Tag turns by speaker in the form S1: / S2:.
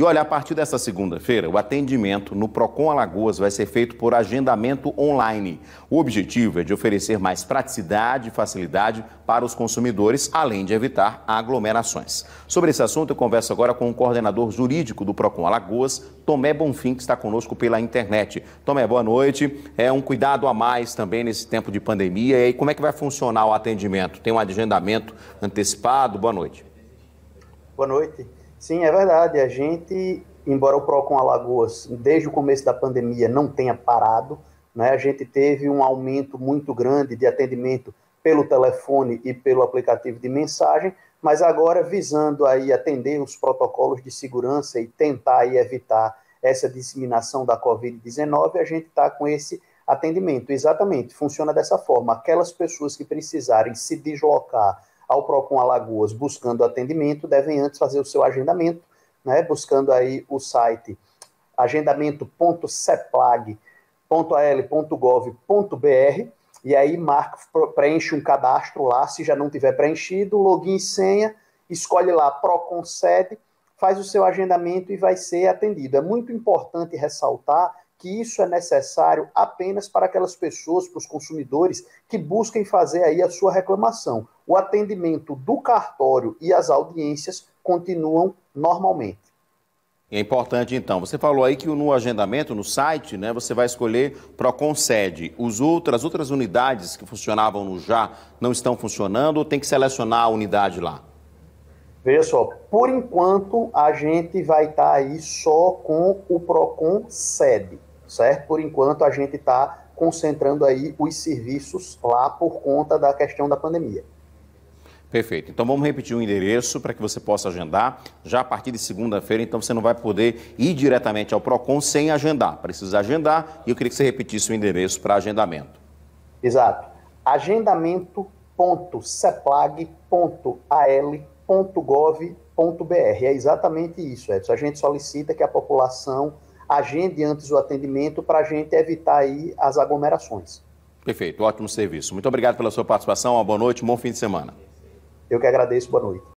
S1: E olha, a partir desta segunda-feira, o atendimento no Procon Alagoas vai ser feito por agendamento online. O objetivo é de oferecer mais praticidade e facilidade para os consumidores, além de evitar aglomerações. Sobre esse assunto, eu converso agora com o coordenador jurídico do Procon Alagoas, Tomé Bonfim, que está conosco pela internet. Tomé, boa noite. É um cuidado a mais também nesse tempo de pandemia. E aí, como é que vai funcionar o atendimento? Tem um agendamento antecipado? Boa noite.
S2: Boa noite. Sim, é verdade. A gente, embora o PROCON Alagoas, desde o começo da pandemia, não tenha parado, né, a gente teve um aumento muito grande de atendimento pelo telefone e pelo aplicativo de mensagem, mas agora visando aí atender os protocolos de segurança e tentar aí evitar essa disseminação da Covid-19, a gente está com esse atendimento. Exatamente, funciona dessa forma. Aquelas pessoas que precisarem se deslocar ao Procon Alagoas buscando atendimento, devem antes fazer o seu agendamento, né, buscando aí o site agendamento.ceplag.al.gov.br e aí marca, preenche um cadastro lá, se já não tiver preenchido, login e senha, escolhe lá Procon Sede, faz o seu agendamento e vai ser atendido. É muito importante ressaltar que isso é necessário apenas para aquelas pessoas, para os consumidores que busquem fazer aí a sua reclamação. O atendimento do cartório e as audiências continuam normalmente.
S1: É importante, então. Você falou aí que no agendamento, no site, né, você vai escolher Proconcede. Os outras, as outras unidades que funcionavam no Já não estão funcionando ou tem que selecionar a unidade lá?
S2: Veja só, por enquanto a gente vai estar tá aí só com o Procon Sede certo? Por enquanto, a gente está concentrando aí os serviços lá por conta da questão da pandemia.
S1: Perfeito. Então vamos repetir o endereço para que você possa agendar. Já a partir de segunda-feira, então você não vai poder ir diretamente ao PROCON sem agendar. Precisa agendar e eu queria que você repetisse o endereço para agendamento.
S2: Exato. agendamento.ceplag.al.gov.br. É exatamente isso, Edson. A gente solicita que a população agende antes o atendimento para a gente evitar aí as aglomerações.
S1: Perfeito, ótimo serviço. Muito obrigado pela sua participação, uma boa noite, um bom fim de semana.
S2: Eu que agradeço, boa noite.